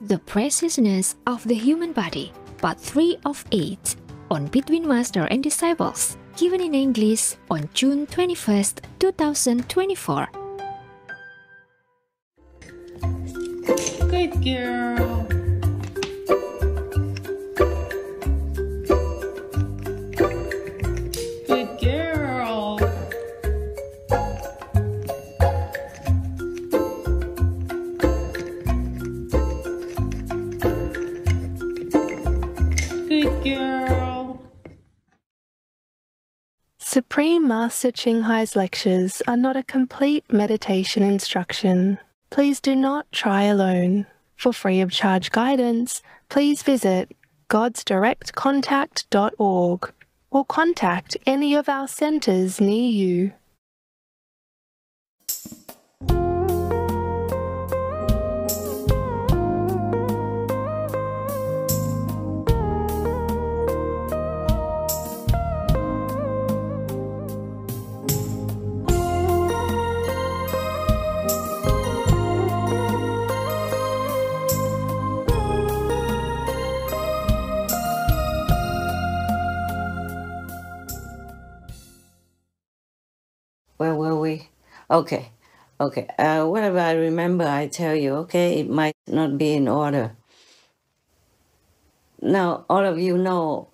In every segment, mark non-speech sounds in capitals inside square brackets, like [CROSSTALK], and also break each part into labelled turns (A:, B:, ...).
A: The Preciousness of the Human Body, Part 3 of 8, on Between Master and Disciples, given in English on June 21st, 2024.
B: Good girl.
C: Supreme Master Ching Hai's lectures are not a complete meditation instruction. Please do not try alone. For free of charge guidance, please visit godsdirectcontact.org or contact any of our centers near you.
D: Okay, okay. Uh, whatever I remember, I tell you, okay? It might not be in order. Now, all of you know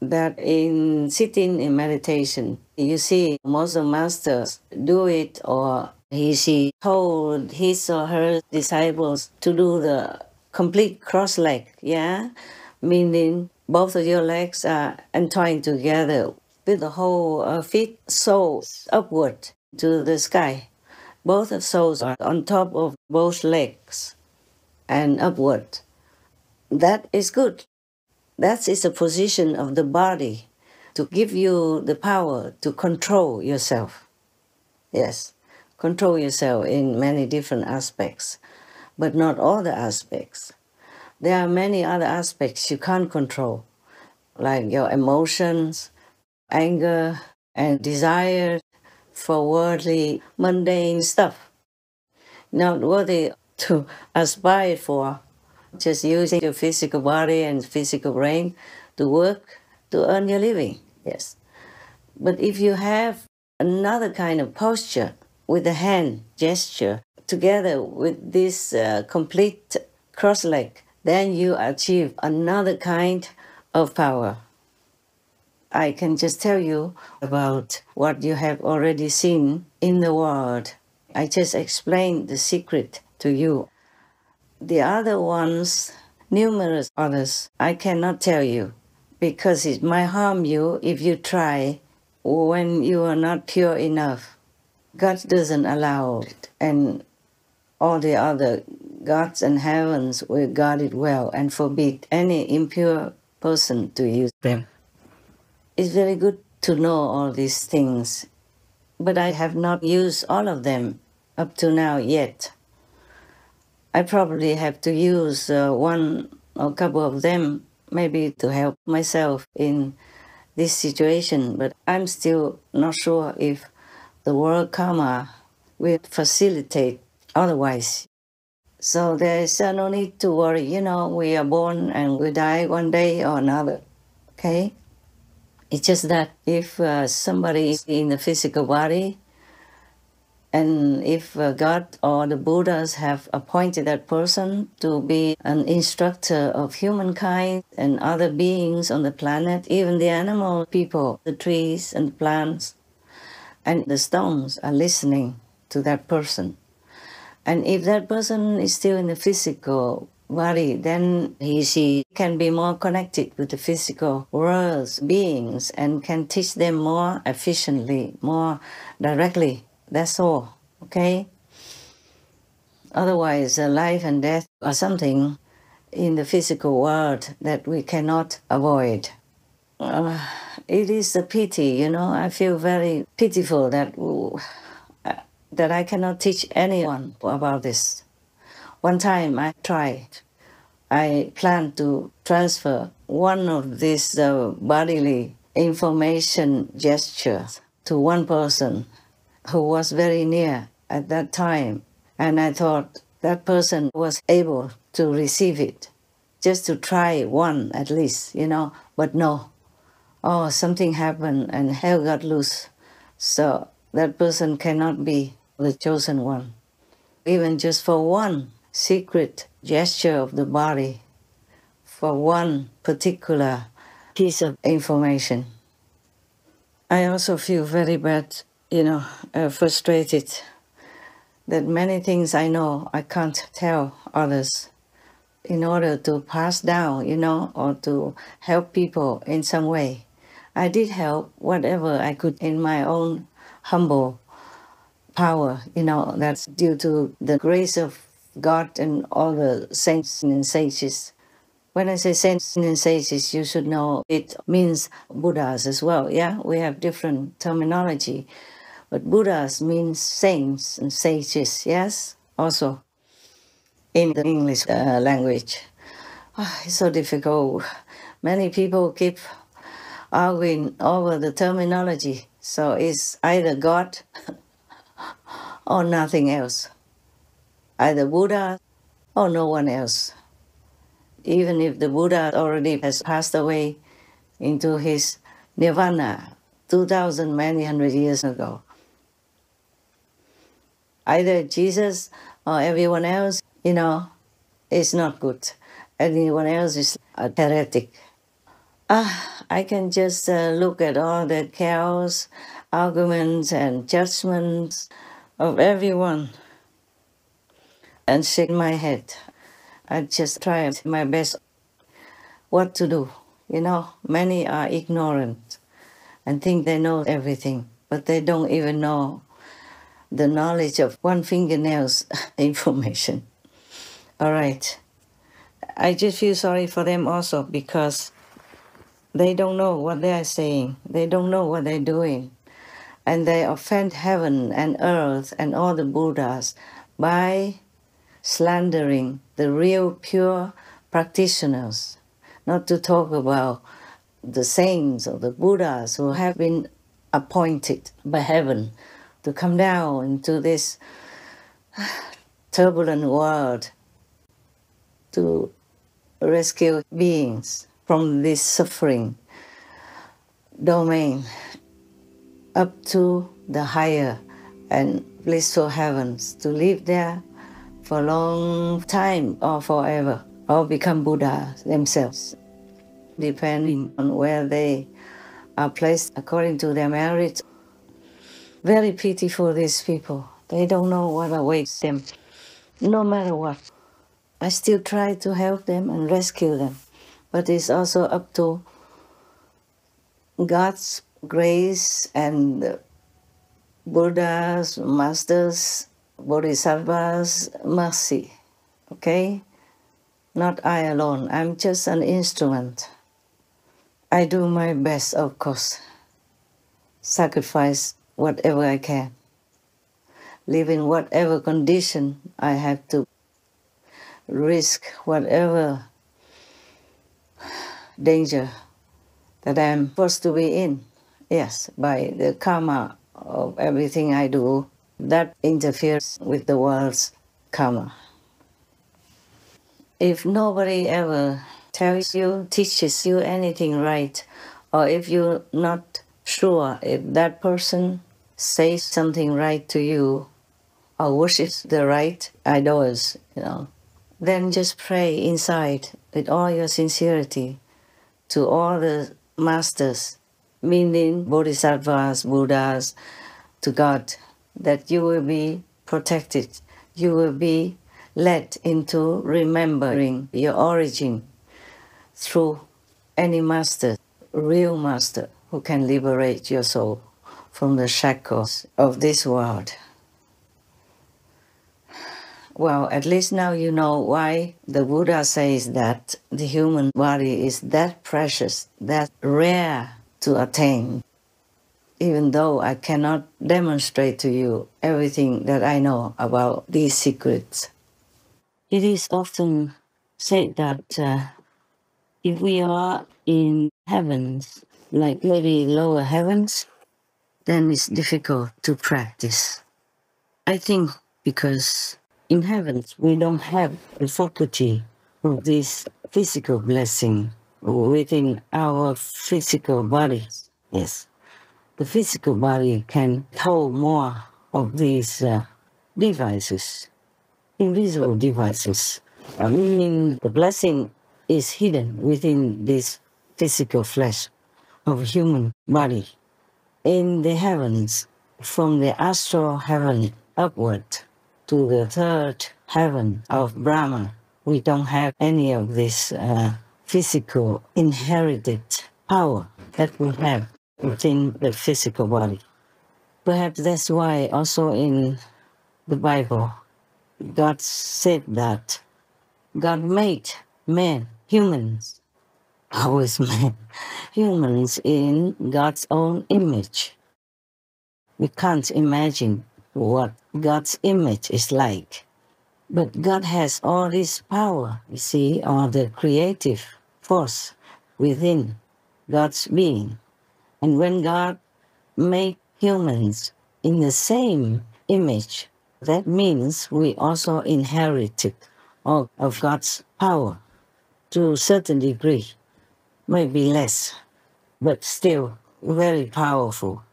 D: that in sitting in meditation, you see most of masters do it or he, she told his or her disciples to do the complete cross leg, yeah? Meaning both of your legs are entwined together with the whole uh, feet soles upward to the sky. Both of soles are on top of both legs and upward. That is good. That is the position of the body to give you the power to control yourself. Yes, control yourself in many different aspects, but not all the aspects. There are many other aspects you can't control, like your emotions, anger, and desire for worldly, mundane stuff. Not worthy to aspire for, just using your physical body and physical brain to work to earn your living. Yes. But if you have another kind of posture with the hand gesture together with this uh, complete cross leg, then you achieve another kind of power. I can just tell you about what you have already seen in the world. I just explained the secret to you. The other ones, numerous others, I cannot tell you because it might harm you if you try when you are not pure enough. God doesn't allow it, and all the other gods and heavens will guard it well and forbid any impure person to use them. It's very good to know all these things, but I have not used all of them up to now yet. I probably have to use uh, one or couple of them maybe to help myself in this situation, but I'm still not sure if the world karma will facilitate otherwise. So there is uh, no need to worry. You know, we are born and we die one day or another. Okay? It's just that if uh, somebody is in the physical body, and if uh, God or the Buddhas have appointed that person to be an instructor of humankind and other beings on the planet, even the animal people, the trees and plants, and the stones are listening to that person. And if that person is still in the physical body, then he, she can be more connected with the physical world's beings and can teach them more efficiently, more directly. That's all, okay? Otherwise, life and death are something in the physical world that we cannot avoid. Uh, it is a pity, you know. I feel very pitiful that uh, that I cannot teach anyone about this. One time I tried. I planned to transfer one of these uh, bodily information gestures to one person who was very near at that time. And I thought that person was able to receive it, just to try one at least, you know. But no, oh, something happened and hell got loose. So that person cannot be the chosen one. Even just for one secret gesture of the body, for one particular piece of information. I also feel very bad, you know, uh, frustrated that many things I know I can't tell others in order to pass down, you know, or to help people in some way. I did help whatever I could in my own humble power, you know, that's due to the grace of God and all the saints and sages. When I say saints and sages, you should know it means Buddhas as well. Yeah, we have different terminology, but Buddhas means saints and sages. Yes, also in the English uh, language. Oh, it's so difficult. Many people keep arguing over the terminology. So it's either God [LAUGHS] or nothing else. Either Buddha or no one else. Even if the Buddha already has passed away into his nirvana 2,000 many hundred years ago. Either Jesus or everyone else, you know, is not good. Anyone else is a heretic. Ah, I can just uh, look at all the chaos, arguments, and judgments of everyone and shake my head. I just try my best what to do. You know, many are ignorant and think they know everything, but they don't even know the knowledge of one fingernail's [LAUGHS] information. All right. I just feel sorry for them also because they don't know what they are saying. They don't know what they're doing. And they offend heaven and earth and all the Buddhas by slandering the real pure practitioners, not to talk about the saints or the Buddhas who have been appointed by heaven to come down into this [SIGHS] turbulent world to rescue beings from this suffering domain up to the higher and blissful heavens to live there for a long time or forever or become Buddha themselves, depending on where they are placed according to their merits. Very pity for these people. They don't know what awaits them, no matter what. I still try to help them and rescue them, but it's also up to God's grace and Buddha's, Masters, Bodhisattva's mercy. Okay? Not I alone. I'm just an instrument. I do my best, of course. Sacrifice whatever I can. Live in whatever condition I have to. Risk whatever danger that I'm supposed to be in. Yes, by the karma of everything I do that interferes with the world's karma. If nobody ever tells you, teaches you anything right, or if you're not sure if that person says something right to you or worships the right idols, you know, then just pray inside with all your sincerity to all the masters, meaning bodhisattvas, buddhas, to God that you will be protected. You will be led into remembering your origin through any master, real master, who can liberate your soul from the shackles of this world. Well, at least now you know why the Buddha says that the human body is that precious, that rare to attain even though I cannot demonstrate to you everything that I know about these secrets. It is often said that uh, if we are in heavens, like maybe lower heavens, then it's difficult to practice. I think because in heavens we don't have the faculty of this physical blessing within our physical bodies. Yes. The physical body can hold more of these uh, devices, invisible devices. I mean, the blessing is hidden within this physical flesh of human body. In the heavens, from the astral heaven upward to the third heaven of Brahma, we don't have any of this uh, physical inherited power that we have within the physical body. Perhaps that's why also in the Bible, God said that God made men, humans, always men, [LAUGHS] humans in God's own image. We can't imagine what God's image is like. But God has all this power, you see, all the creative force within God's being. And when God made humans in the same image, that means we also inherited all of God's power to a certain degree, maybe less, but still very powerful,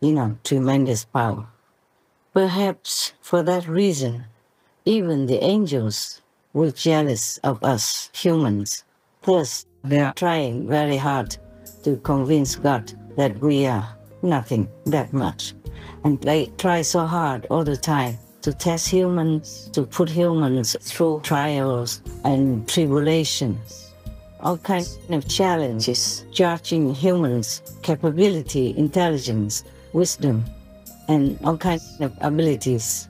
D: you know, tremendous power. Perhaps for that reason, even the angels were jealous of us humans. Thus, they are trying very hard to convince God that we are nothing that much. And they try so hard all the time to test humans, to put humans through trials and tribulations, all kinds of challenges, judging humans' capability, intelligence, wisdom, and all kinds of abilities.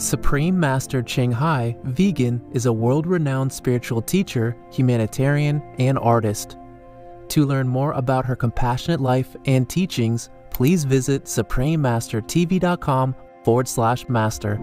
E: Supreme Master Ching Hai, vegan, is a world renowned spiritual teacher, humanitarian, and artist. To learn more about her compassionate life and teachings, please visit suprememastertv.com forward slash master.